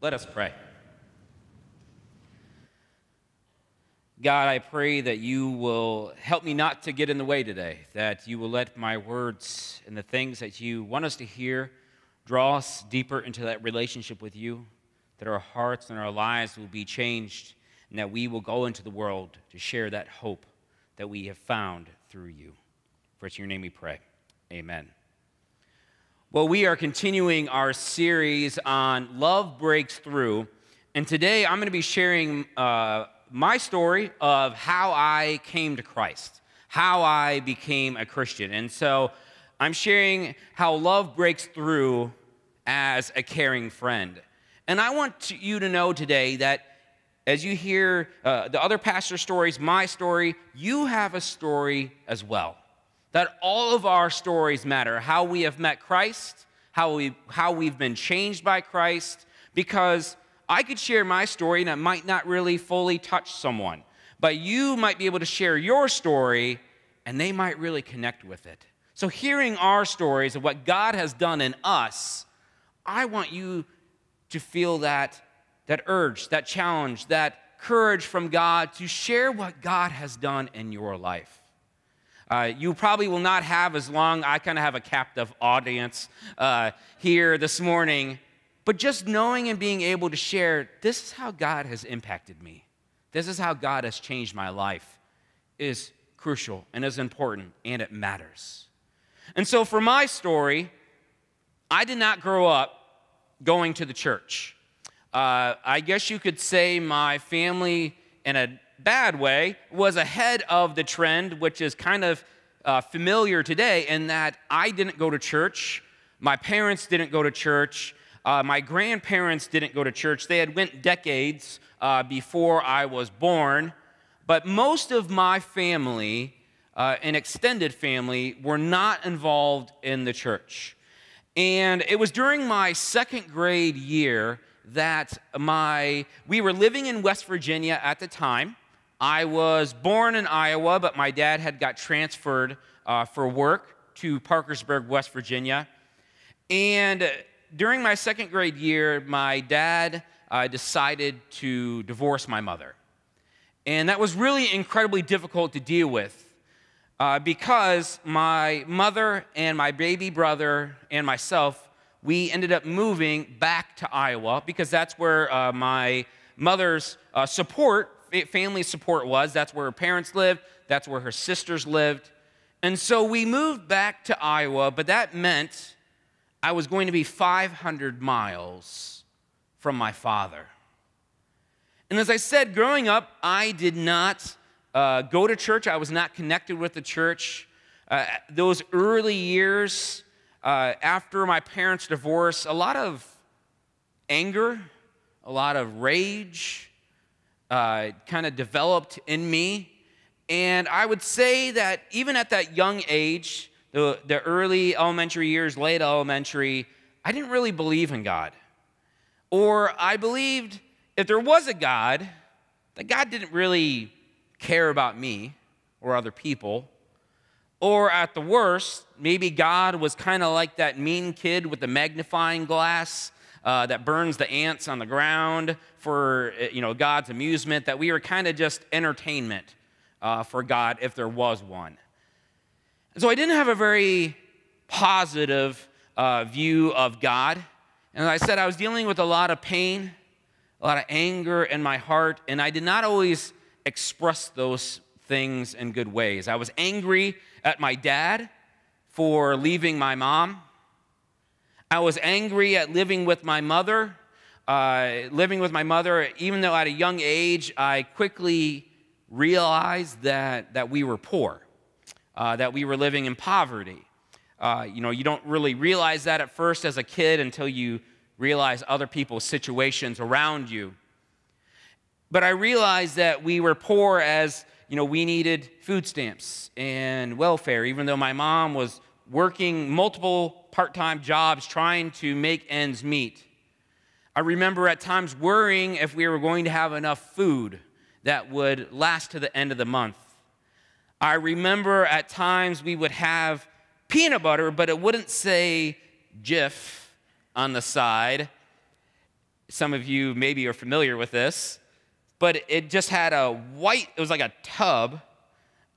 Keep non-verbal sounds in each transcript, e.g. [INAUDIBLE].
Let us pray. God, I pray that you will help me not to get in the way today, that you will let my words and the things that you want us to hear draw us deeper into that relationship with you, that our hearts and our lives will be changed, and that we will go into the world to share that hope that we have found through you. For it's in your name we pray. Amen. Well, we are continuing our series on Love Breaks Through, and today I'm going to be sharing. Uh, my story of how I came to Christ, how I became a Christian. And so I'm sharing how love breaks through as a caring friend. And I want to, you to know today that as you hear uh, the other pastor stories, my story, you have a story as well. That all of our stories matter how we have met Christ, how, we, how we've been changed by Christ, because I could share my story and it might not really fully touch someone, but you might be able to share your story and they might really connect with it. So, hearing our stories of what God has done in us, I want you to feel that, that urge, that challenge, that courage from God to share what God has done in your life. Uh, you probably will not have as long, I kind of have a captive audience uh, here this morning but just knowing and being able to share, this is how God has impacted me. This is how God has changed my life is crucial and is important and it matters. And so for my story, I did not grow up going to the church. Uh, I guess you could say my family, in a bad way, was ahead of the trend, which is kind of uh, familiar today, in that I didn't go to church, my parents didn't go to church, uh, my grandparents didn't go to church. They had went decades uh, before I was born. But most of my family, uh, an extended family, were not involved in the church. And it was during my second grade year that my we were living in West Virginia at the time. I was born in Iowa, but my dad had got transferred uh, for work to Parkersburg, West Virginia. And during my second grade year, my dad uh, decided to divorce my mother. And that was really incredibly difficult to deal with uh, because my mother and my baby brother and myself, we ended up moving back to Iowa because that's where uh, my mother's uh, support, family support was. That's where her parents lived, that's where her sisters lived. And so we moved back to Iowa, but that meant I was going to be 500 miles from my father. And as I said, growing up, I did not uh, go to church. I was not connected with the church. Uh, those early years uh, after my parents' divorce, a lot of anger, a lot of rage uh, kind of developed in me. And I would say that even at that young age, the, the early elementary years, late elementary, I didn't really believe in God. Or I believed if there was a God, that God didn't really care about me or other people. Or at the worst, maybe God was kind of like that mean kid with the magnifying glass uh, that burns the ants on the ground for uh, you know God's amusement. That we were kind of just entertainment uh, for God if there was one. And so I didn't have a very positive uh, view of God. And as I said, I was dealing with a lot of pain, a lot of anger in my heart, and I did not always express those things in good ways. I was angry at my dad for leaving my mom. I was angry at living with my mother. Uh, living with my mother, even though at a young age, I quickly realized that, that we were poor uh, that we were living in poverty. Uh, you know, you don't really realize that at first as a kid until you realize other people's situations around you. But I realized that we were poor as, you know, we needed food stamps and welfare, even though my mom was working multiple part time jobs trying to make ends meet. I remember at times worrying if we were going to have enough food that would last to the end of the month. I remember at times we would have peanut butter, but it wouldn't say Jif on the side. Some of you maybe are familiar with this, but it just had a white, it was like a tub,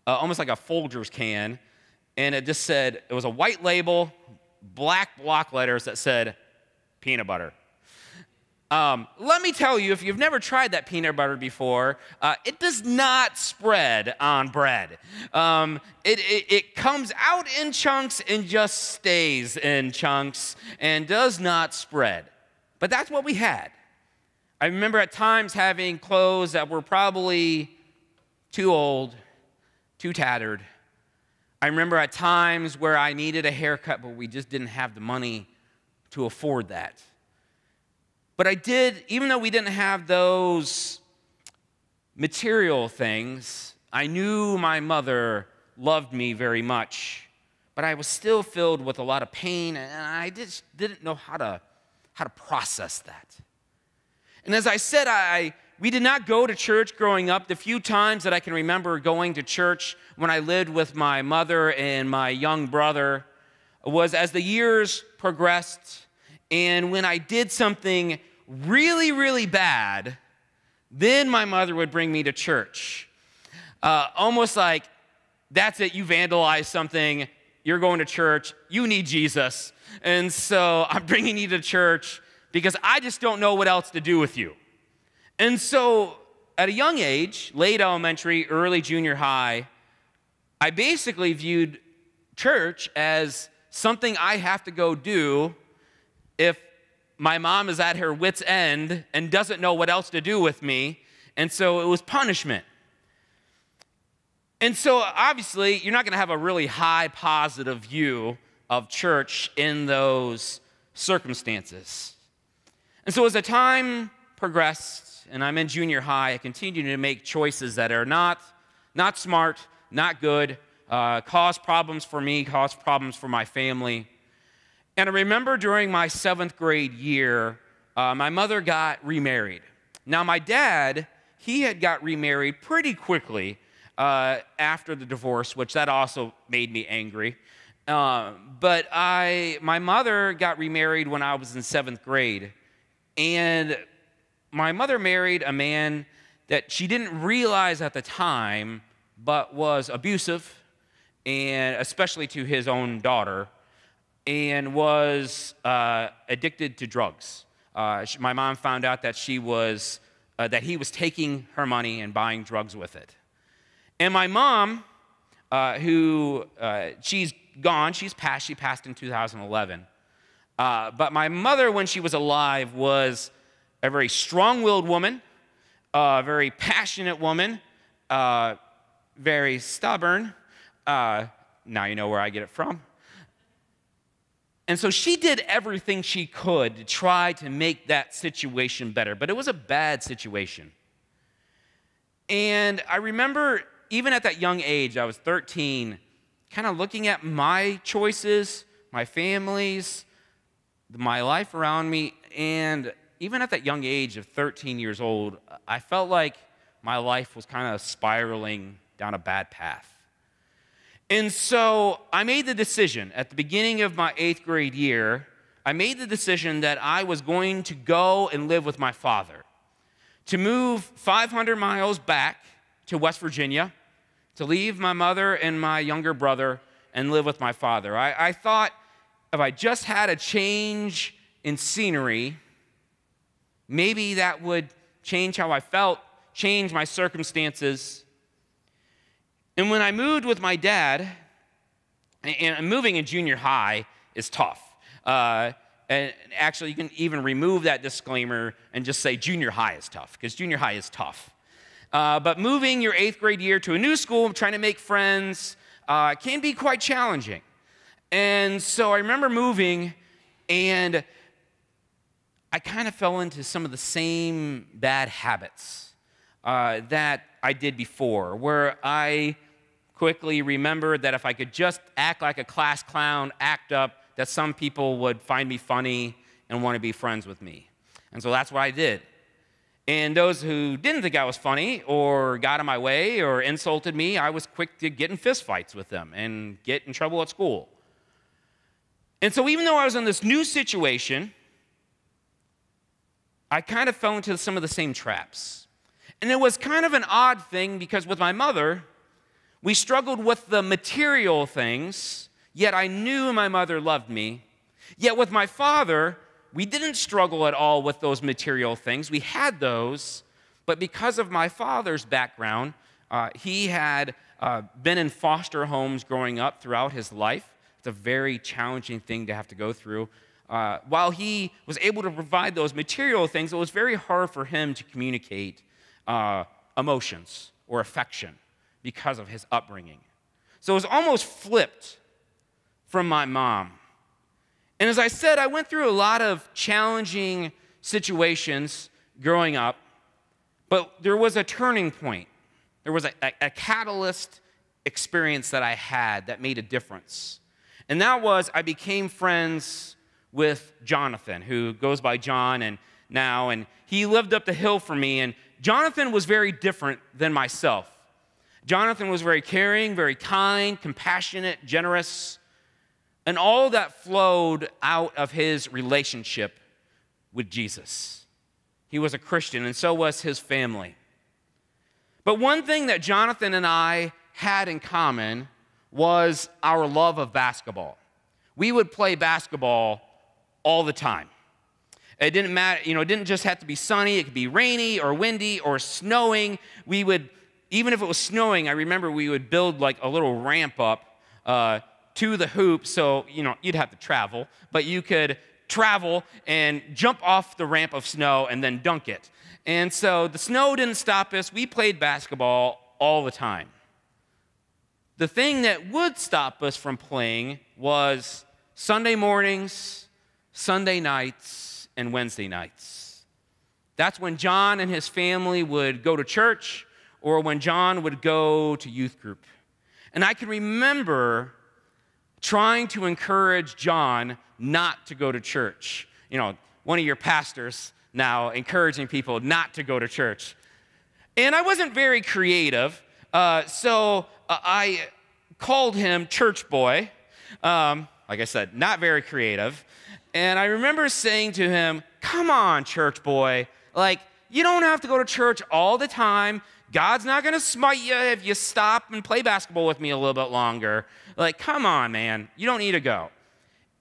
uh, almost like a Folgers can, and it just said, it was a white label, black block letters that said peanut butter. Um, let me tell you, if you've never tried that peanut butter before, uh, it does not spread on bread. Um, it, it, it comes out in chunks and just stays in chunks and does not spread. But that's what we had. I remember at times having clothes that were probably too old, too tattered. I remember at times where I needed a haircut, but we just didn't have the money to afford that. But I did, even though we didn't have those material things, I knew my mother loved me very much. But I was still filled with a lot of pain, and I just didn't know how to, how to process that. And as I said, I, we did not go to church growing up. The few times that I can remember going to church when I lived with my mother and my young brother was as the years progressed, and when I did something really, really bad, then my mother would bring me to church. Uh, almost like, that's it, you vandalized something, you're going to church, you need Jesus. And so I'm [LAUGHS] bringing you to church because I just don't know what else to do with you. And so at a young age, late elementary, early junior high, I basically viewed church as something I have to go do if my mom is at her wits' end and doesn't know what else to do with me. And so it was punishment. And so obviously, you're not going to have a really high positive view of church in those circumstances. And so as the time progressed and I'm in junior high, I continue to make choices that are not, not smart, not good, uh, cause problems for me, cause problems for my family. And I remember during my seventh grade year, uh, my mother got remarried. Now, my dad, he had got remarried pretty quickly uh, after the divorce, which that also made me angry. Uh, but I, my mother got remarried when I was in seventh grade. And my mother married a man that she didn't realize at the time, but was abusive, and especially to his own daughter and was uh, addicted to drugs. Uh, she, my mom found out that she was uh, that he was taking her money and buying drugs with it. And my mom, uh, who uh, she's gone, she's passed. She passed in 2011. Uh, but my mother, when she was alive, was a very strong-willed woman, a very passionate woman, uh, very stubborn. Uh, now you know where I get it from. And so she did everything she could to try to make that situation better, but it was a bad situation. And I remember even at that young age, I was 13, kind of looking at my choices, my family's, my life around me, and even at that young age of 13 years old, I felt like my life was kind of spiraling down a bad path. And so I made the decision at the beginning of my eighth grade year, I made the decision that I was going to go and live with my father, to move 500 miles back to West Virginia, to leave my mother and my younger brother and live with my father. I, I thought if I just had a change in scenery, maybe that would change how I felt, change my circumstances, and when I moved with my dad, and moving in junior high is tough. Uh, and actually, you can even remove that disclaimer and just say junior high is tough, because junior high is tough. Uh, but moving your eighth grade year to a new school, trying to make friends, uh, can be quite challenging. And so I remember moving, and I kind of fell into some of the same bad habits uh, that I did before, where I quickly remembered that if I could just act like a class clown, act up, that some people would find me funny and want to be friends with me. And so that's what I did. And those who didn't think I was funny or got in my way or insulted me, I was quick to get in fistfights with them and get in trouble at school. And so, even though I was in this new situation, I kind of fell into some of the same traps. And it was kind of an odd thing because with my mother, we struggled with the material things, yet I knew my mother loved me. Yet with my father, we didn't struggle at all with those material things. We had those, but because of my father's background, uh, he had uh, been in foster homes growing up throughout his life. It's a very challenging thing to have to go through. Uh, while he was able to provide those material things, it was very hard for him to communicate uh, emotions or affection because of his upbringing. So it was almost flipped from my mom. And as I said, I went through a lot of challenging situations growing up, but there was a turning point. There was a, a, a catalyst experience that I had that made a difference. And that was I became friends with Jonathan, who goes by John and now, and he lived up the hill from me. And Jonathan was very different than myself. Jonathan was very caring, very kind, compassionate, generous. And all that flowed out of his relationship with Jesus. He was a Christian, and so was his family. But one thing that Jonathan and I had in common was our love of basketball. We would play basketball all the time. It didn't matter, you know, it didn't just have to be sunny, it could be rainy or windy or snowing. We would, even if it was snowing, I remember we would build like a little ramp up uh, to the hoop, so you know you'd have to travel, but you could travel and jump off the ramp of snow and then dunk it. And so the snow didn't stop us. We played basketball all the time. The thing that would stop us from playing was Sunday mornings, Sunday nights, and Wednesday nights. That's when John and his family would go to church or when John would go to youth group. And I can remember trying to encourage John not to go to church. You know, one of your pastors now encouraging people not to go to church. And I wasn't very creative, uh, so uh, I called him Church Boy. Um, like I said, not very creative. And I remember saying to him, Come on, Church Boy. Like, you don't have to go to church all the time. God's not going to smite you if you stop and play basketball with me a little bit longer. Like, come on, man. You don't need to go.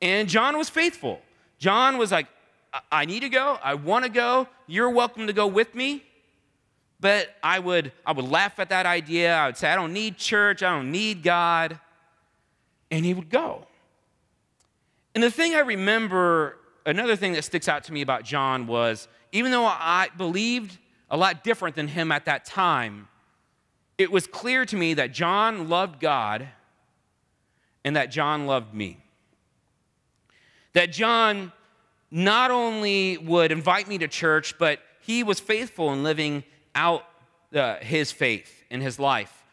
And John was faithful. John was like, I need to go. I want to go. You're welcome to go with me. But I would, I would laugh at that idea. I would say, I don't need church. I don't need God. And he would go. And the thing I remember, another thing that sticks out to me about John was even though I believed a lot different than him at that time, it was clear to me that John loved God and that John loved me. That John not only would invite me to church, but he was faithful in living out uh, his faith in his life.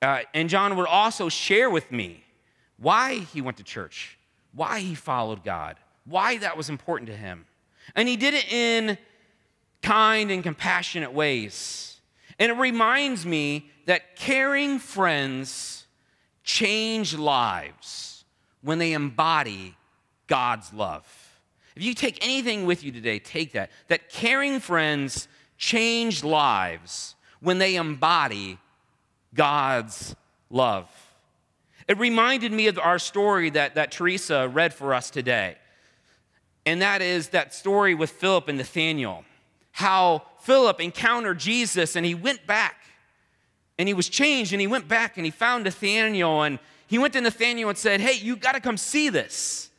Uh, and John would also share with me why he went to church, why he followed God, why that was important to him. And he did it in kind and compassionate ways. And it reminds me that caring friends change lives when they embody God's love. If you take anything with you today, take that. That caring friends change lives when they embody God's love. It reminded me of our story that, that Teresa read for us today. And that is that story with Philip and Nathaniel how Philip encountered Jesus and he went back and he was changed and he went back and he found Nathaniel and he went to Nathaniel and said, Hey, you got to come see this.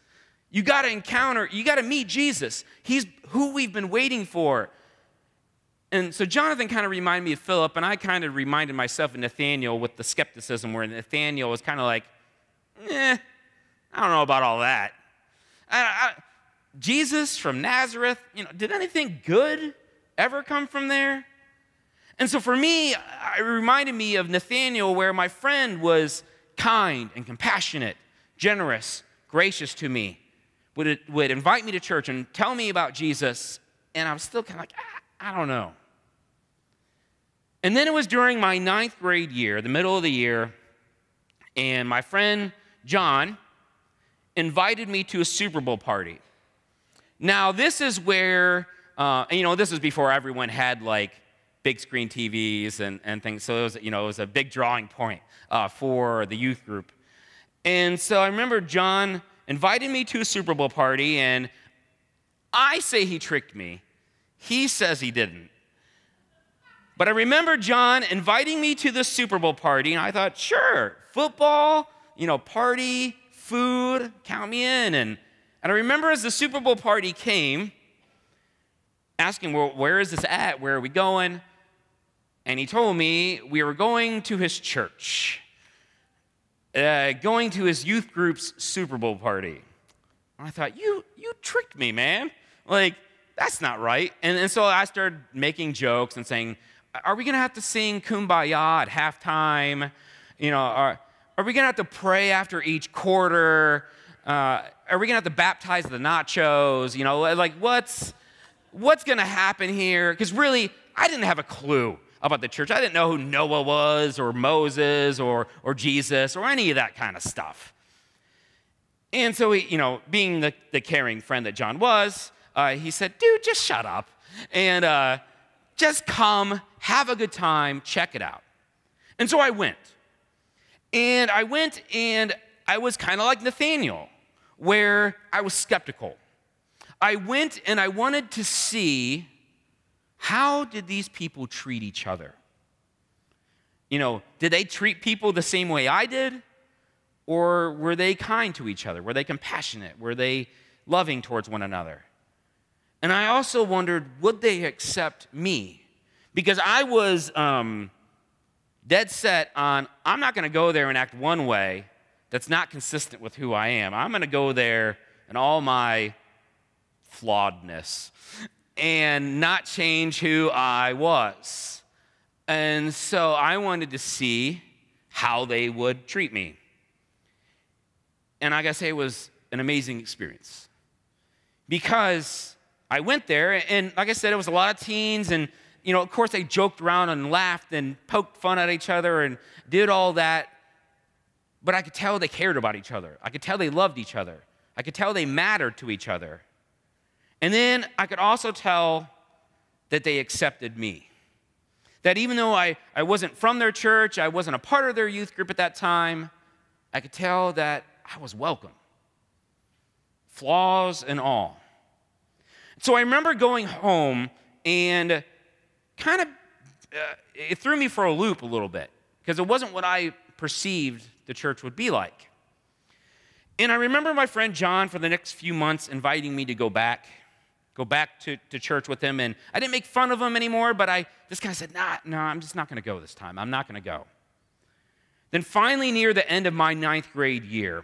You got to encounter, you got to meet Jesus. He's who we've been waiting for. And so Jonathan kind of reminded me of Philip, and I kind of reminded myself of Nathaniel with the skepticism, where Nathaniel was kind of like, eh, I don't know about all that. I, I, Jesus from Nazareth, you know, did anything good ever come from there? And so for me, it reminded me of Nathaniel, where my friend was kind and compassionate, generous, gracious to me, would, would invite me to church and tell me about Jesus, and I was still kind of like, ah, I don't know. And then it was during my ninth grade year, the middle of the year, and my friend John invited me to a Super Bowl party. Now, this is where uh, you know, this was before everyone had like big screen TVs and, and things. So it was, you know, it was a big drawing point uh, for the youth group. And so I remember John invited me to a Super Bowl party, and I say he tricked me. He says he didn't. But I remember John inviting me to the Super Bowl party, and I thought, sure, football, you know, party, food, count me in. And, and I remember as the Super Bowl party came, asking, well, where is this at? Where are we going? And he told me we were going to his church, uh, going to his youth group's Super Bowl party. And I thought, you, you tricked me, man. Like, that's not right. And, and so I started making jokes and saying, are we going to have to sing Kumbaya at halftime? You know, are, are we going to have to pray after each quarter? Uh, are we going to have to baptize the nachos? You know, like what's, what's going to happen here? Because really, I didn't have a clue about the church. I didn't know who Noah was or Moses or, or Jesus or any of that kind of stuff. And so, he, you know, being the, the caring friend that John was, uh, he said, dude, just shut up and uh, just come, have a good time, check it out. And so I went. And I went and I was kind of like Nathaniel, where I was skeptical. I went and I wanted to see how did these people treat each other? You know, did they treat people the same way I did? Or were they kind to each other? Were they compassionate? Were they loving towards one another? And I also wondered, would they accept me? Because I was um, dead set on, I'm not going to go there and act one way that's not consistent with who I am. I'm going to go there in all my flawedness and not change who I was. And so I wanted to see how they would treat me. And I gotta say, it was an amazing experience because I went there, and like I said, it was a lot of teens, and you know, of course, they joked around and laughed and poked fun at each other and did all that. But I could tell they cared about each other. I could tell they loved each other. I could tell they mattered to each other. And then I could also tell that they accepted me. That even though I, I wasn't from their church, I wasn't a part of their youth group at that time, I could tell that I was welcome, flaws and all. So I remember going home and kind of, uh, it threw me for a loop a little bit because it wasn't what I perceived the church would be like. And I remember my friend John for the next few months inviting me to go back go back to, to church with him. And I didn't make fun of him anymore, but I just kind of said, nah, nah, I'm just not going to go this time. I'm not going to go. Then finally, near the end of my ninth grade year,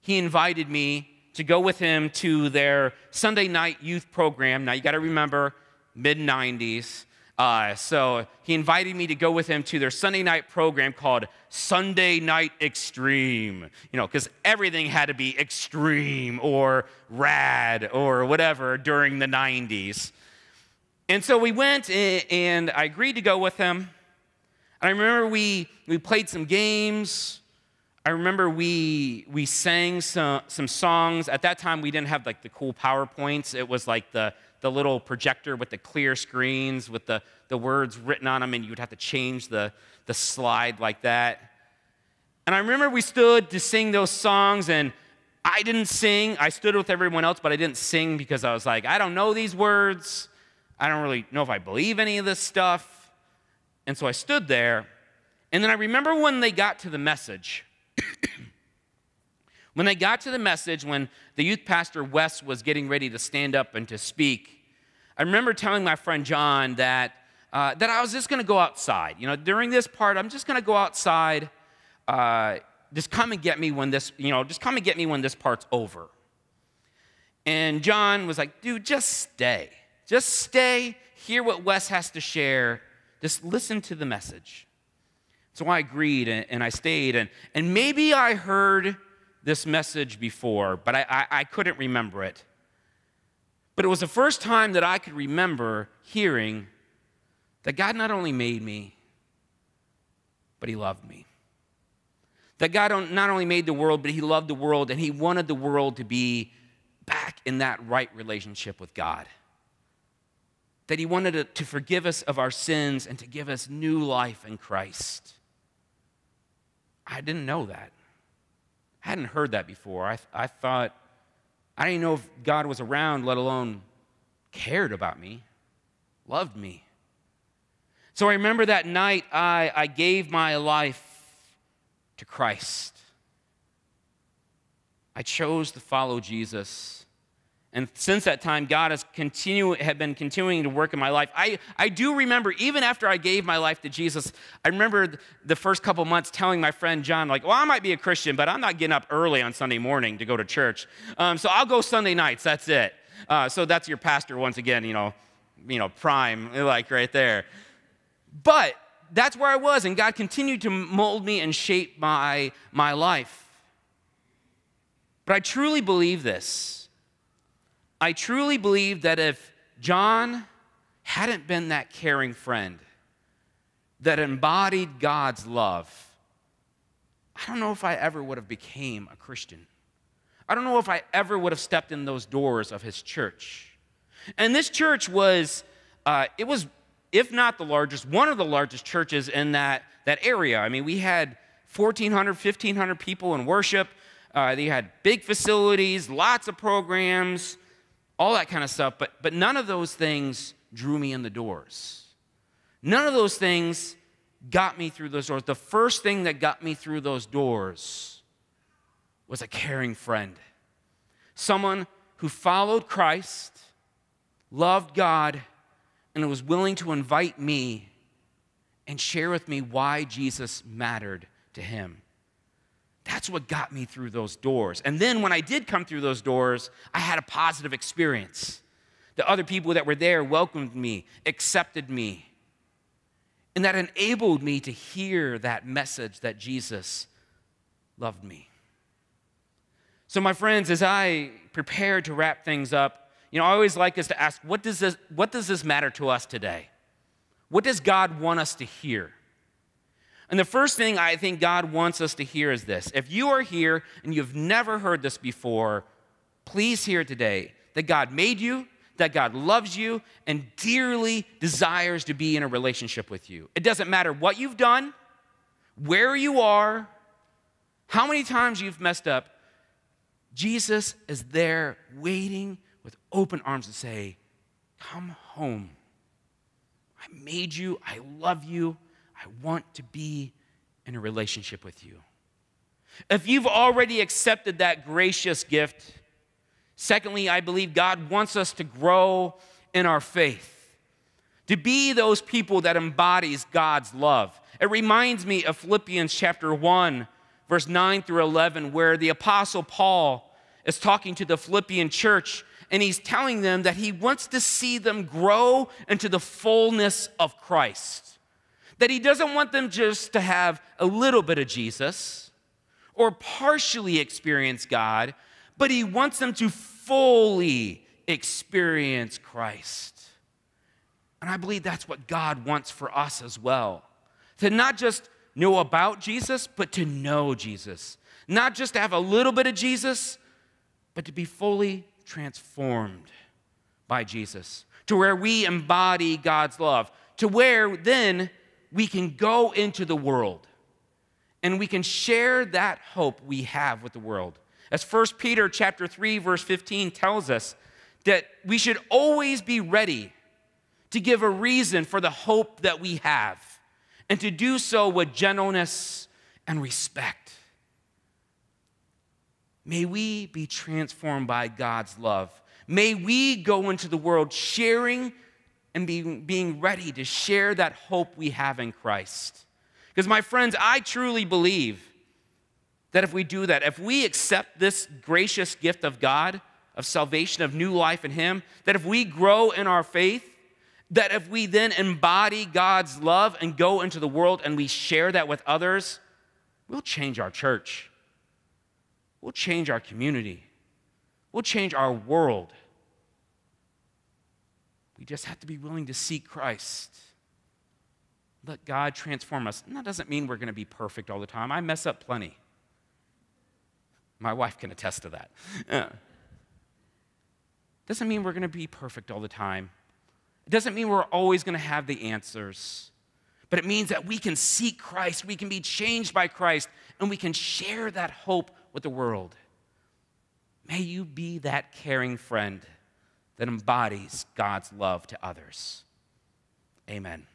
he invited me to go with him to their Sunday night youth program. Now, you got to remember, mid 90s. Uh, so he invited me to go with him to their Sunday night program called Sunday Night Extreme. You know, because everything had to be extreme or rad or whatever during the 90s. And so we went and I agreed to go with him. And I remember we, we played some games. I remember we, we sang some, some songs. At that time, we didn't have like the cool PowerPoints. It was like the, the little projector with the clear screens with the, the words written on them, and you would have to change the, the slide like that. And I remember we stood to sing those songs, and I didn't sing. I stood with everyone else, but I didn't sing because I was like, I don't know these words. I don't really know if I believe any of this stuff. And so I stood there. And then I remember when they got to the message. When they got to the message, when the youth pastor Wes was getting ready to stand up and to speak, I remember telling my friend John that, uh, that I was just going to go outside. You know, during this part, I'm just going to go outside. Uh, just come and get me when this, you know, just come and get me when this part's over. And John was like, dude, just stay. Just stay, hear what Wes has to share. Just listen to the message. So I agreed and, and I stayed. And, and maybe I heard this message before, but I, I, I couldn't remember it. But it was the first time that I could remember hearing that God not only made me, but He loved me. That God not only made the world, but He loved the world and He wanted the world to be back in that right relationship with God. that He wanted to, to forgive us of our sins and to give us new life in Christ. I didn't know that. I hadn't heard that before. I, I thought, I didn't know if God was around, let alone cared about me, loved me. So I remember that night I, I gave my life to Christ. I chose to follow Jesus. And since that time, God has continue, had been continuing to work in my life. I, I do remember, even after I gave my life to Jesus, I remember the first couple months telling my friend John, like, well, I might be a Christian, but I'm not getting up early on Sunday morning to go to church. Um, so I'll go Sunday nights, that's it. Uh, so that's your pastor once again, you know, you know, prime, like right there. But that's where I was, and God continued to mold me and shape my, my life. But I truly believe this. I truly believe that if John hadn't been that caring friend that embodied God's love, I don't know if I ever would have became a Christian. I don't know if I ever would have stepped in those doors of his church. And this church was, uh, it was if not the largest, one of the largest churches in that, that area. I mean, we had 1,400, 1,500 people in worship. Uh, they had big facilities, lots of programs, all that kind of stuff. But, but none of those things drew me in the doors. None of those things got me through those doors. The first thing that got me through those doors was a caring friend, someone who followed Christ, loved God, and was willing to invite me and share with me why Jesus mattered to him. That's what got me through those doors. And then when I did come through those doors, I had a positive experience. The other people that were there welcomed me, accepted me, and that enabled me to hear that message that Jesus loved me. So, my friends, as I prepare to wrap things up, you know, I always like us to ask, what does this, what does this matter to us today? What does God want us to hear? And the first thing I think God wants us to hear is this. If you are here and you've never heard this before, please hear today that God made you, that God loves you, and dearly desires to be in a relationship with you. It doesn't matter what you've done, where you are, how many times you've messed up, Jesus is there waiting with open arms to say, Come home. I made you. I love you. I want to be in a relationship with you. If you've already accepted that gracious gift, secondly, I believe God wants us to grow in our faith, to be those people that embodies God's love. It reminds me of Philippians chapter 1, verse 9 through 11, where the apostle Paul is talking to the Philippian church and he's telling them that he wants to see them grow into the fullness of Christ. That he doesn't want them just to have a little bit of Jesus or partially experience God, but he wants them to fully experience Christ. And I believe that's what God wants for us as well. To not just know about Jesus, but to know Jesus. Not just to have a little bit of Jesus, but to be fully transformed by Jesus, to where we embody God's love, to where then we can go into the world and we can share that hope we have with the world. As 1 Peter chapter 3 verse 15 tells us that we should always be ready to give a reason for the hope that we have and to do so with gentleness and respect. May we be transformed by God's love. May we go into the world sharing and being, being ready to share that hope we have in Christ. Because, my friends, I truly believe that if we do that, if we accept this gracious gift of God, of salvation, of new life in Him, that if we grow in our faith, that if we then embody God's love and go into the world and we share that with others, we'll change our church. We'll change our community. We'll change our world. We just have to be willing to seek Christ. Let God transform us. And that doesn't mean we're going to be perfect all the time. I mess up plenty. My wife can attest to that. [LAUGHS] doesn't mean we're going to be perfect all the time. It doesn't mean we're always going to have the answers, but it means that we can seek Christ, we can be changed by Christ, and we can share that hope with the world. May you be that caring friend that embodies God's love to others. Amen.